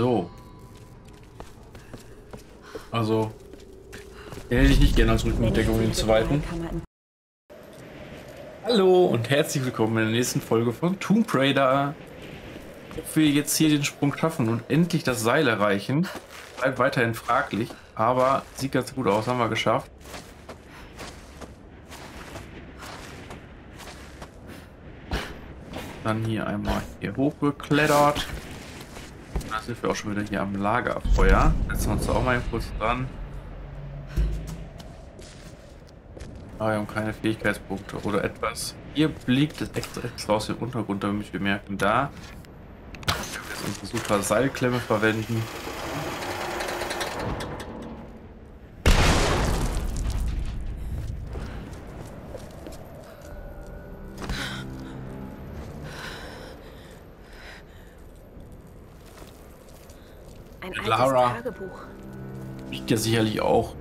So. Also, den hätte ich nicht gerne als Rückendeckung den zweiten. Hallo und herzlich willkommen in der nächsten Folge von Tomb Raider. Ob wir jetzt hier den Sprung schaffen und endlich das Seil erreichen, bleibt weiterhin fraglich, aber sieht ganz gut aus, haben wir geschafft. Dann hier einmal hier hochgeklettert. Sind wir auch schon wieder hier am Lagerfeuer. Setzen wir uns da auch mal kurz dran. Ah, wir haben keine Fähigkeitspunkte oder etwas. Hier blickt es extra, extra aus dem Untergrund, damit wir merken, da. Wir unsere super Seilklemme verwenden. Ein Lara. altes Tagebuch. Wiegt ja sicherlich auch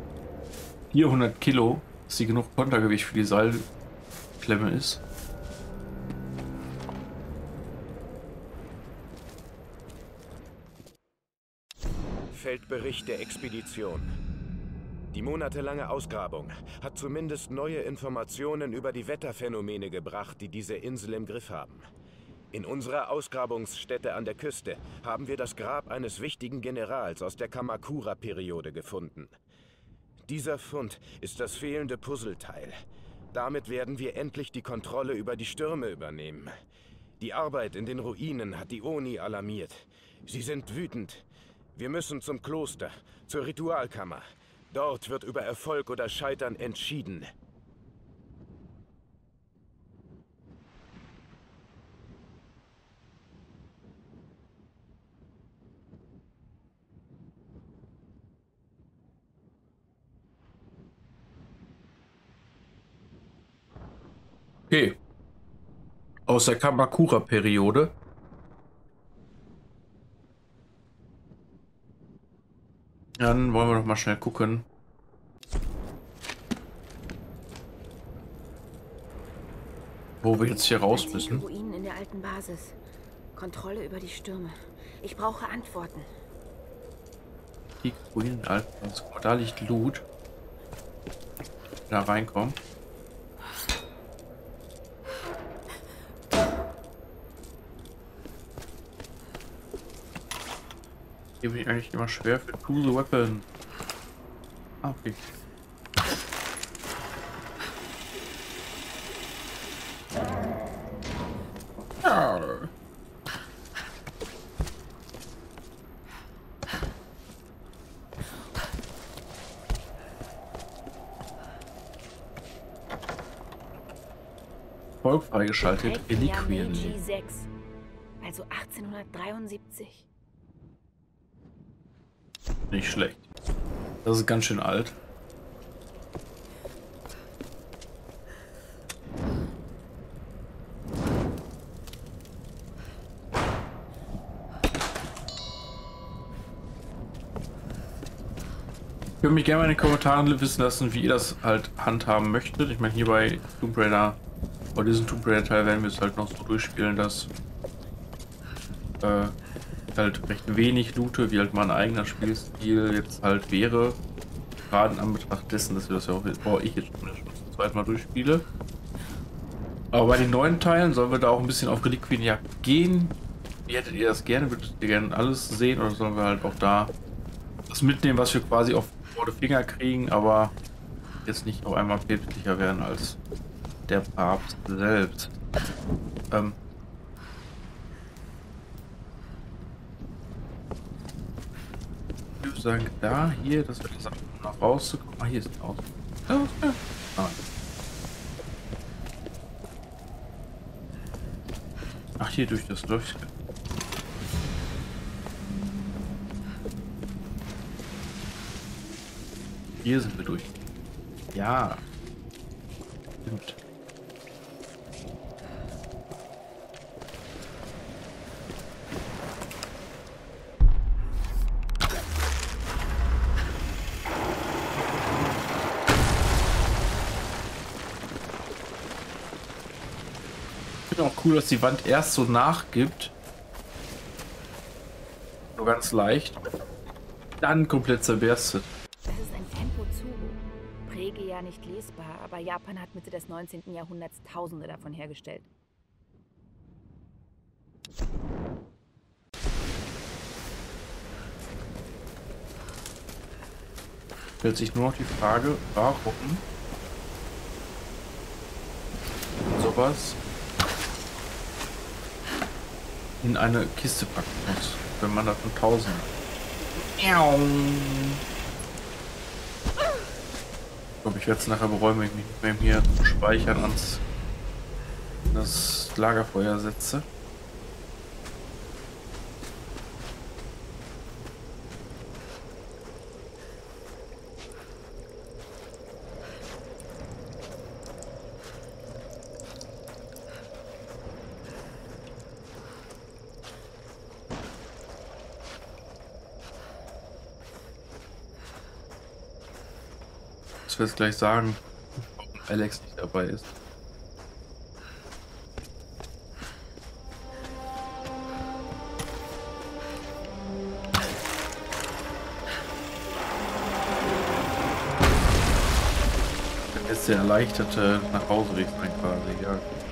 400 Kilo, dass sie genug Kontergewicht für die Seilklemme ist. Feldbericht der Expedition. Die monatelange Ausgrabung hat zumindest neue Informationen über die Wetterphänomene gebracht, die diese Insel im Griff haben. In unserer Ausgrabungsstätte an der Küste haben wir das Grab eines wichtigen Generals aus der Kamakura-Periode gefunden. Dieser Fund ist das fehlende Puzzleteil. Damit werden wir endlich die Kontrolle über die Stürme übernehmen. Die Arbeit in den Ruinen hat die Oni alarmiert. Sie sind wütend. Wir müssen zum Kloster, zur Ritualkammer. Dort wird über Erfolg oder Scheitern entschieden. Okay. Aus der Kamakura-Periode. Dann wollen wir doch mal schnell gucken. Wo wir jetzt hier raus müssen. Ruinen in der alten Basis. Kontrolle über die Stürme. Ich brauche Antworten. Die Ruinen, Alter. Guck mal, Da liegt Loot. Da reinkommen. Hier bin ich eigentlich immer schwer für Cool Weapon. Ah, okay. Volk freigeschaltet. Reliquien. Meiji 6. Also 1873. Nicht schlecht. Das ist ganz schön alt. Ich würde mich gerne mal in den Kommentaren wissen lassen, wie ihr das halt handhaben möchtet. Ich meine, hier bei Tomb Raider, bei diesem Tomb Raider Teil werden wir es halt noch so durchspielen, dass äh, halt recht wenig loote, wie halt mein eigener Spielstil jetzt halt wäre. Gerade in Anbetracht dessen, dass wir das ja auch jetzt, oh, ich jetzt schon zum zweiten Mal durchspiele. Aber bei den neuen Teilen sollen wir da auch ein bisschen auf Reliquienjagd gehen. Wie hättet ihr das gerne? Würdet ihr gerne alles sehen oder sollen wir halt auch da das mitnehmen, was wir quasi auf die Finger kriegen, aber jetzt nicht noch einmal päpstlicher werden als der Papst selbst. Ähm, Ich würde sagen, da, hier, das wird das einfach noch rauszukommen. Ah, hier ist ein Auto. Ja. Ah. Ach, hier durch das Löchchen. Hier sind wir durch. Ja. Stimmt. Cool, dass die Wand erst so nachgibt, Nur ganz leicht. Dann komplett zerberstet. Das ist ein Tempo Zuru. Präge ja nicht lesbar, aber Japan hat Mitte des 19. Jahrhunderts Tausende davon hergestellt. Stellt sich nur noch die Frage, warum sowas in eine Kiste packen muss, wenn man davon tausend. Ich glaube, ich werde es nachher bereuen, wenn ich mich nicht mehr hier Speichern ans das Lagerfeuer setze. Ich werde gleich sagen, warum Alex nicht dabei ist. Jetzt der erleichterte Nachhauseweg sein quasi, ja.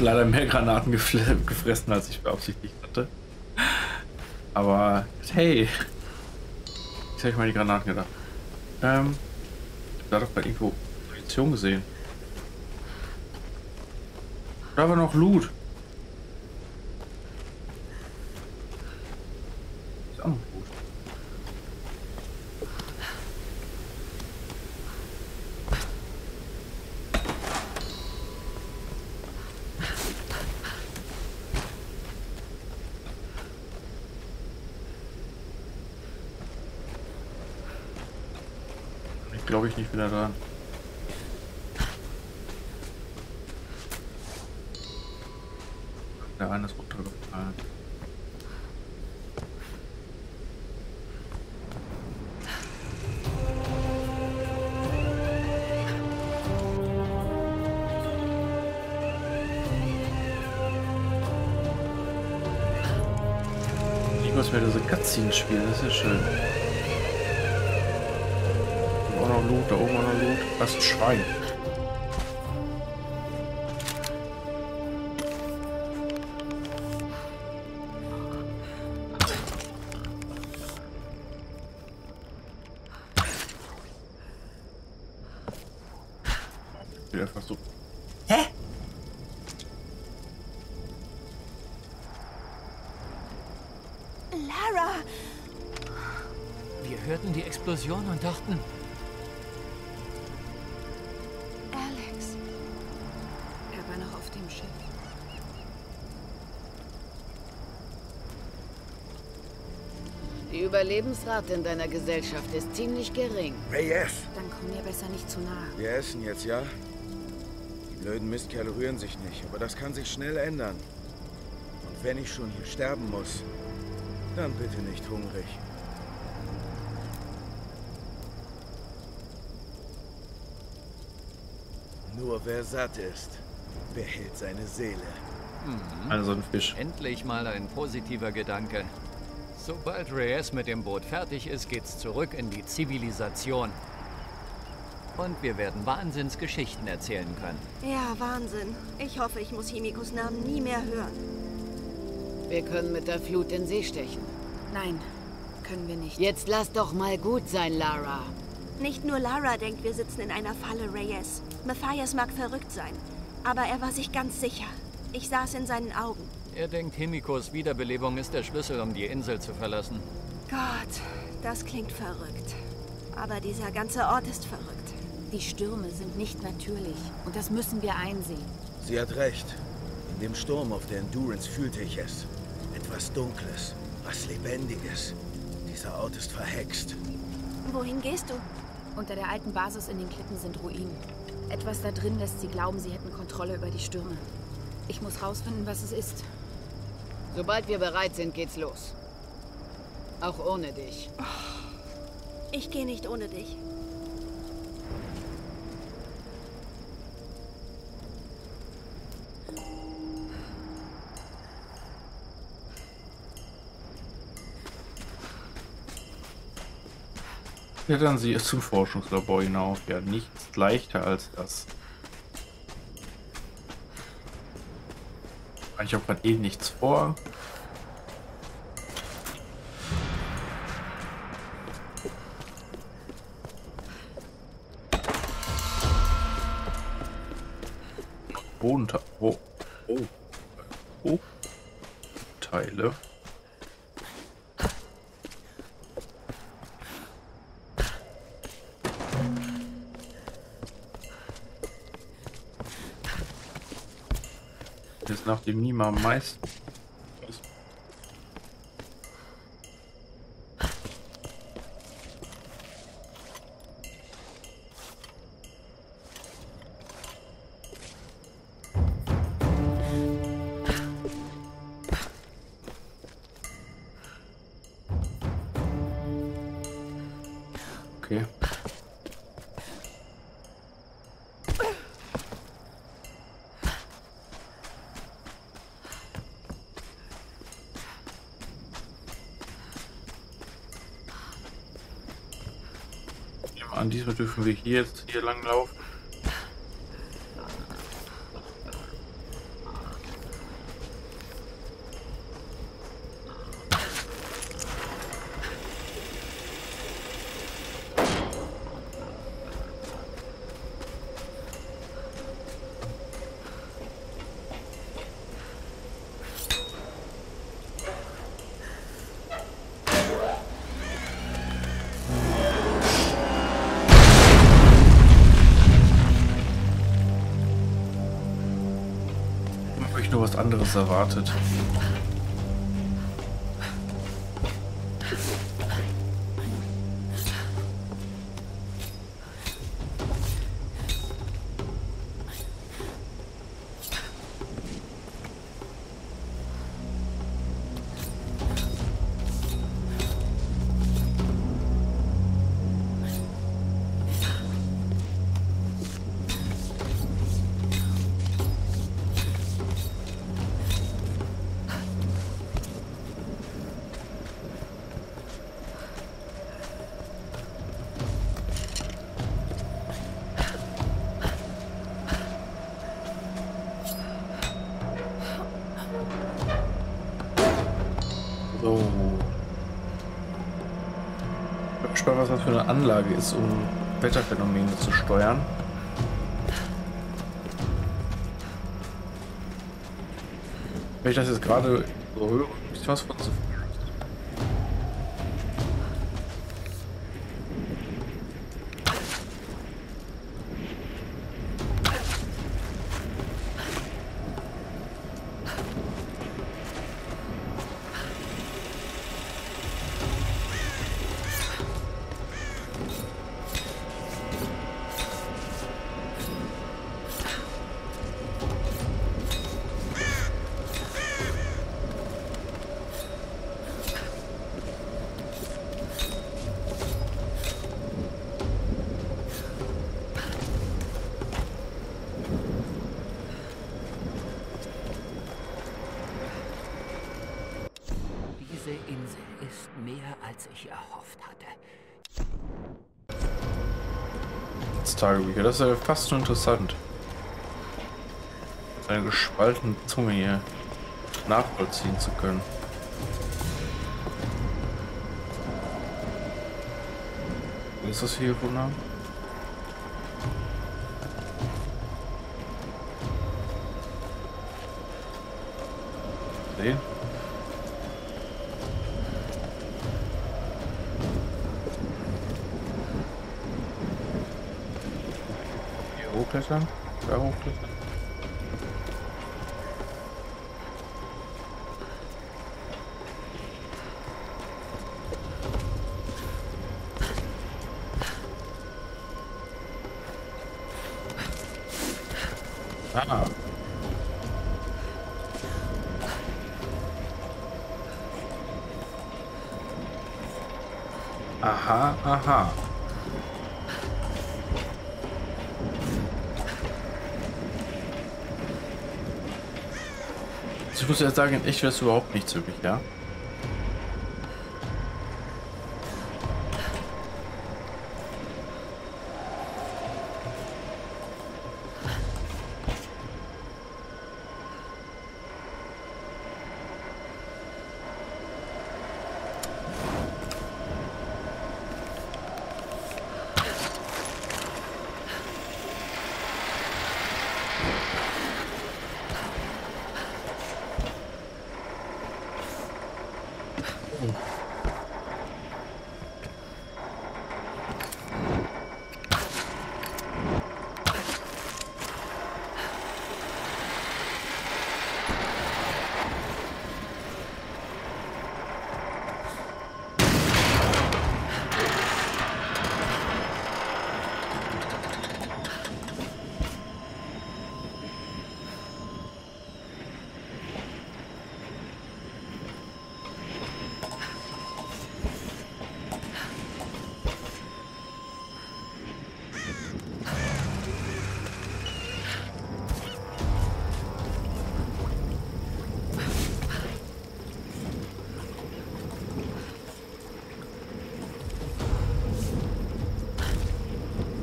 Leider mehr Granaten gefressen, als ich beabsichtigt hatte. Aber hey, ich habe mal die Granaten gedacht. Ähm, da doch bei irgendwo Munition gesehen. Da war noch Loot. Ist auch noch gut. Ich glaube ich nicht wieder dran. Der eine ist runtergefallen. Ich muss mir diese Cutscenes spielen, das ist ja schön. Ein Schwein. Wieder einfach so. Hä? Lara! Wir hörten die Explosion und dachten, Überlebensrate in deiner Gesellschaft ist ziemlich gering. Reyes! Dann komm mir besser nicht zu nahe. Wir essen jetzt, ja? Die blöden Mistkerle rühren sich nicht, aber das kann sich schnell ändern. Und wenn ich schon hier sterben muss, dann bitte nicht hungrig. Nur wer satt ist, behält seine Seele. Also ein Fisch. endlich mal ein positiver Gedanke. Sobald Reyes mit dem Boot fertig ist, geht's zurück in die Zivilisation. Und wir werden Wahnsinnsgeschichten erzählen können. Ja, Wahnsinn. Ich hoffe, ich muss Himikos Namen nie mehr hören. Wir können mit der Flut in See stechen. Nein, können wir nicht. Jetzt lass doch mal gut sein, Lara. Nicht nur Lara denkt, wir sitzen in einer Falle, Reyes. Matthias mag verrückt sein, aber er war sich ganz sicher. Ich saß in seinen Augen. Er denkt, Himikos Wiederbelebung ist der Schlüssel, um die Insel zu verlassen. Gott, das klingt verrückt. Aber dieser ganze Ort ist verrückt. Die Stürme sind nicht natürlich und das müssen wir einsehen. Sie hat recht. In dem Sturm auf der Endurance fühlte ich es. Etwas Dunkles, was Lebendiges. Dieser Ort ist verhext. Wohin gehst du? Unter der alten Basis in den Klippen sind Ruinen. Etwas da drin lässt sie glauben, sie hätten Kontrolle über die Stürme. Ich muss rausfinden, was es ist. Sobald wir bereit sind, geht's los. Auch ohne dich. Ich gehe nicht ohne dich. Klettern Sie zum Forschungslabor hinauf. Ja, nichts leichter als das. Ich habe gerade eh nichts vor. Bodenteile. Oh. Oh. Oh. Teile. Jetzt nach dem Nima am meisten. An diesmal dürfen wir hier jetzt hier lang laufen. Erwartet. Gespannt, was das für eine Anlage ist, um Wetterphänomene zu steuern. Wenn ich das jetzt gerade so höre, ist was von so als ich erhofft hatte. Aufenthaltstagebücher. Das ist ja fast so interessant. Seine gespaltene Zunge hier nachvollziehen zu können. Ist das hier gefunden haben? Sehen? Hier hochklettern? Da hochklettern? Ah. Aha, aha. Ich muss ja sagen, ich weiß überhaupt nichts wirklich, ja?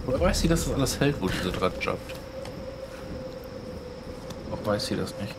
Oder weiß sie, dass das alles hält, wo diese dran jumpt? Auch weiß sie das nicht.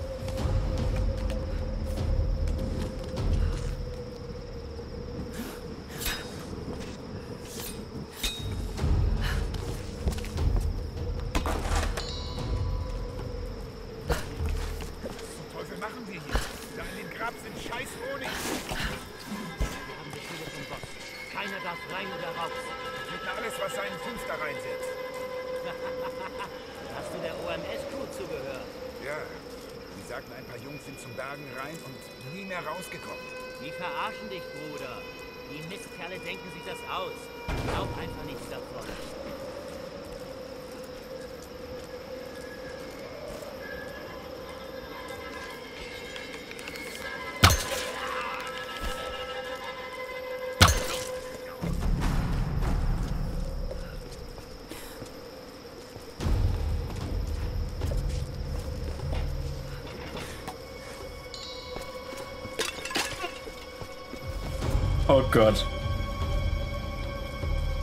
Oh Gott.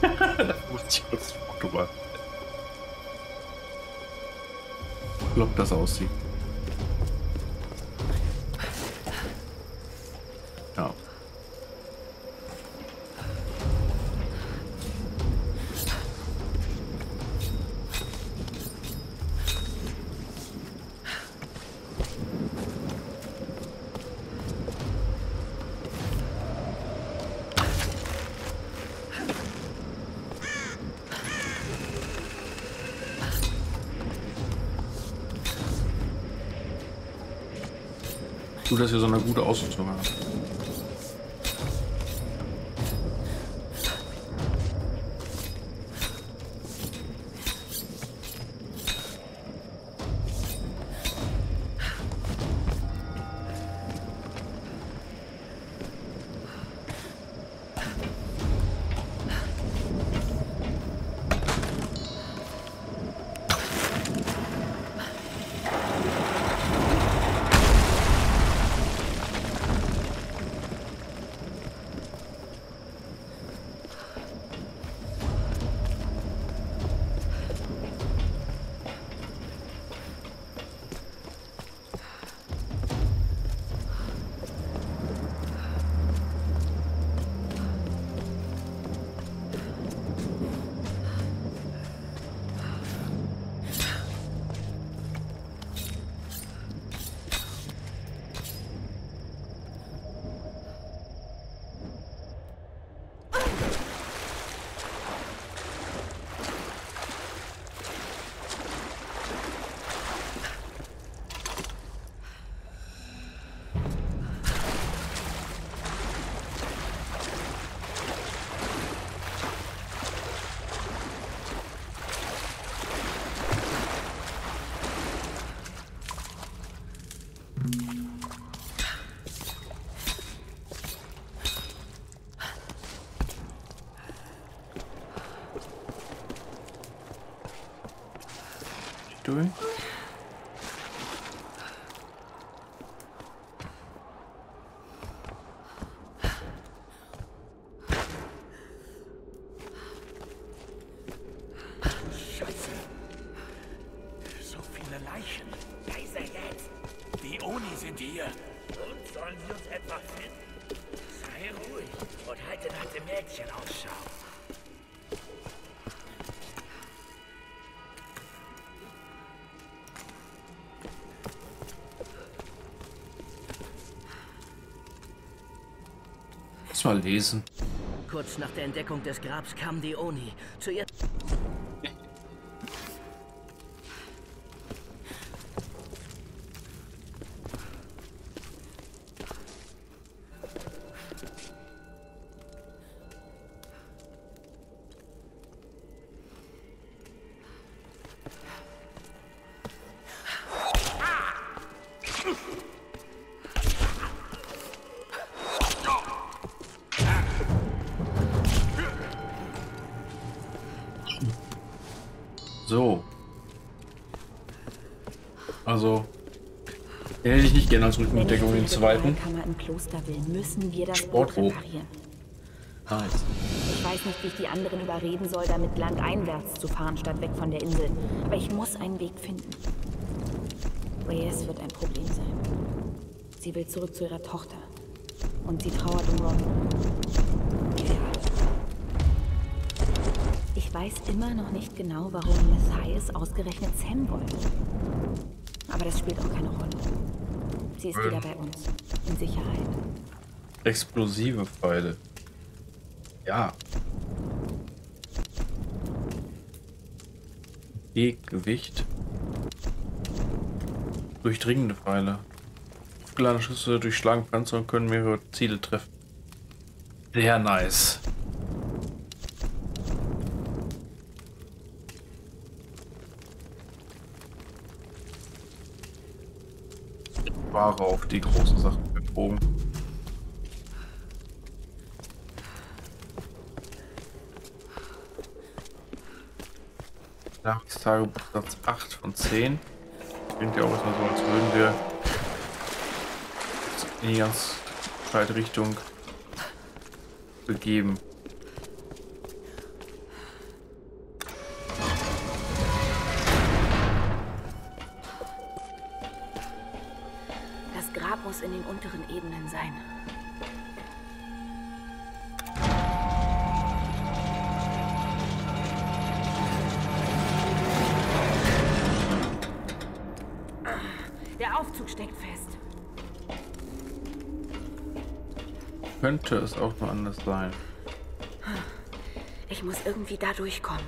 da muss ich kurz machen. Ob das aussieht. Dass wir so eine gute Ausrüstung haben. Mal lesen. Kurz nach der Entdeckung des Grabs kamen die Oni. Zu ihr als Rückendeckung den zweiten. Kammer im Kloster will, müssen wir das Sportbuch. Boot reparieren. Nice. Ich weiß nicht, wie ich die anderen überreden soll, damit landeinwärts zu fahren, statt weg von der Insel. Aber ich muss einen Weg finden. Reyes wird ein Problem sein. Sie will zurück zu ihrer Tochter. Und sie trauert um Ron. Ich weiß immer noch nicht genau, warum Miss Hayes ausgerechnet Sam wollte. Aber das spielt auch keine Rolle. Sie ist wieder bei uns. In Sicherheit. Explosive Pfeile. Ja. Gewicht. Durchdringende Pfeile. Aufgeladene Schüsse durchschlagen Panzer und können mehrere Ziele treffen. Sehr nice. Ware auf die großen Sachen betrogen. Nachrichtstagebuch Satz 8 von 10. Klingt ja auch erstmal so, als würden wir in die ganz Richtung begeben. Muss in den unteren Ebenen sein. Der Aufzug steckt fest. Könnte es auch nur anders sein. Ich muss irgendwie da durchkommen.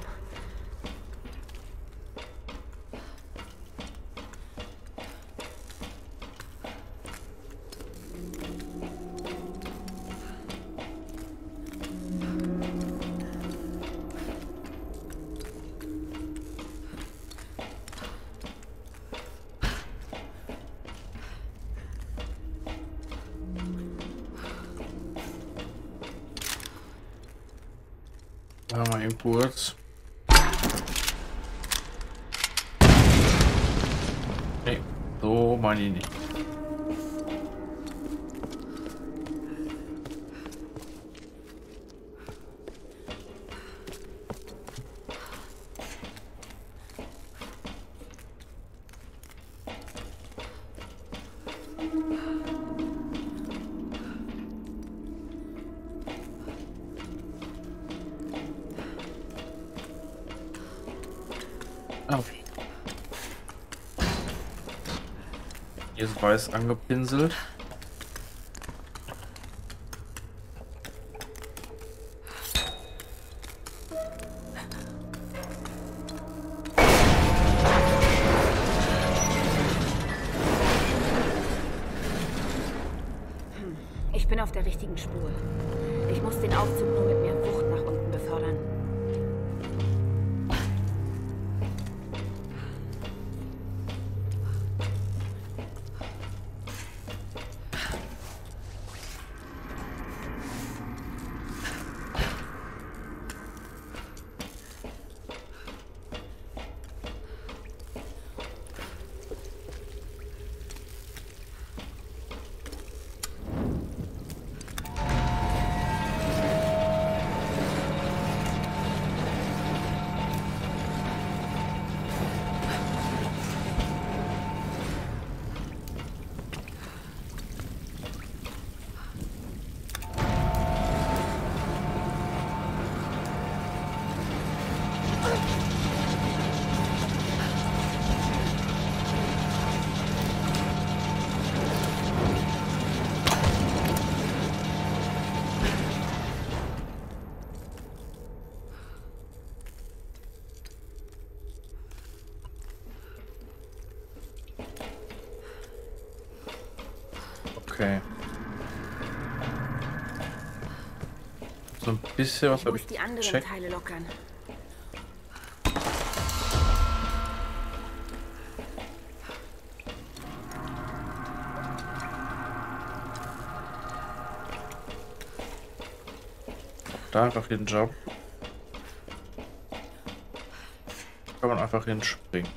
Warte mal eben kurz. Nee, so meine ich nicht. Auf. Hier ist weiß angepinselt. Okay. So ein bisschen was Ich habe muss ich die anderen gecheckt. Teile lockern. Da einfach Job. Kann man einfach hinspringen.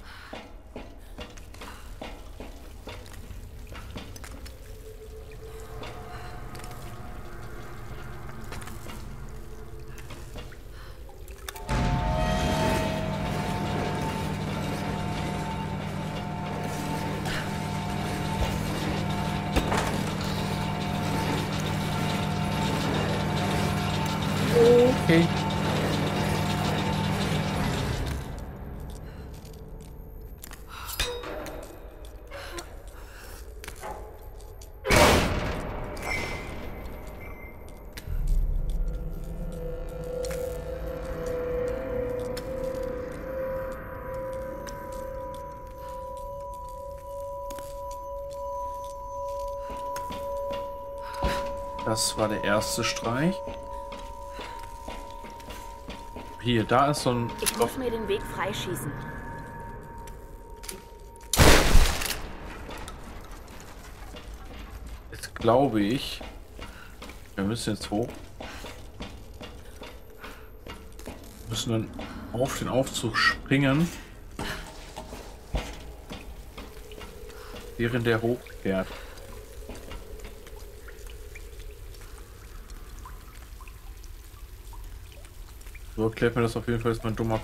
Das war der erste Streich. Hier, da ist so ein Ich muss mir den Weg freischießen. Jetzt glaube ich, wir müssen jetzt hoch. Müssen dann auf den Aufzug springen. Während der hochfährt. Erklärt mir das auf jeden Fall, ist mein dummer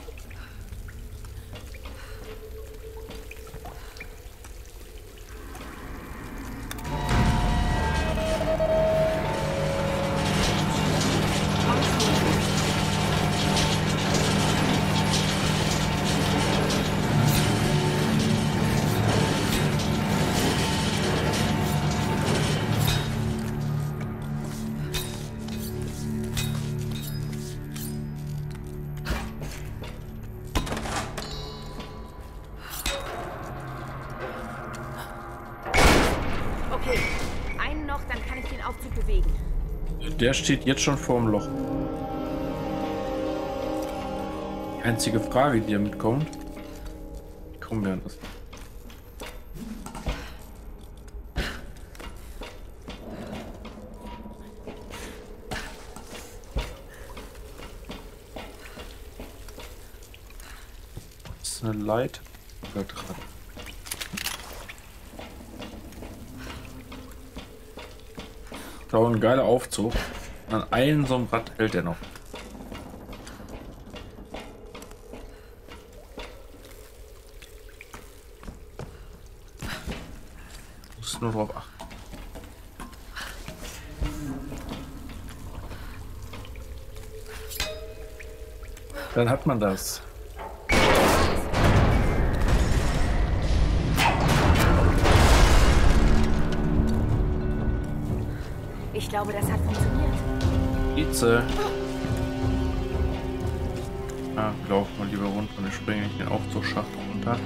Der steht jetzt schon vorm Loch. Die einzige Frage, die damit kommt. Kommen wir an das? Das ist eine Leit da dran. Glaube, ein geiler Aufzug. An einem so einem Rad hält er noch. Muss nur drauf achten. Dann hat man das. Glaube, das hat funktioniert. Vize. Ah, laufen mal lieber runter und ich springe nicht den Aufzugsschacht runter.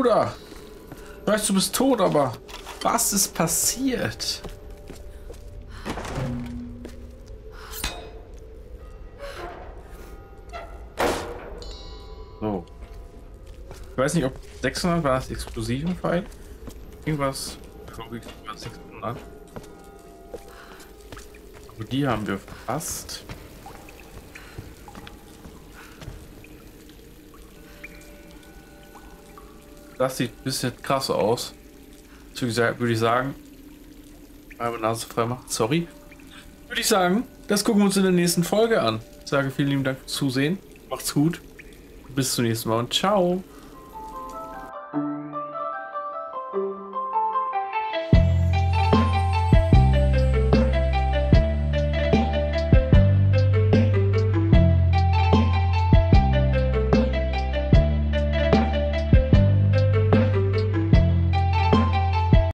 Bruder. Ich du bist tot, aber was ist passiert? So. Ich weiß nicht, ob 600 war das explosiven Fight. Irgendwas, war 600. Aber die haben wir verpasst. Das sieht ein bisschen krass aus. Deswegen würde ich sagen, meine Nase frei machen. Sorry. Würde ich sagen, das gucken wir uns in der nächsten Folge an. Ich sage vielen lieben Dank fürs Zusehen. Macht's gut. Bis zum nächsten Mal und ciao.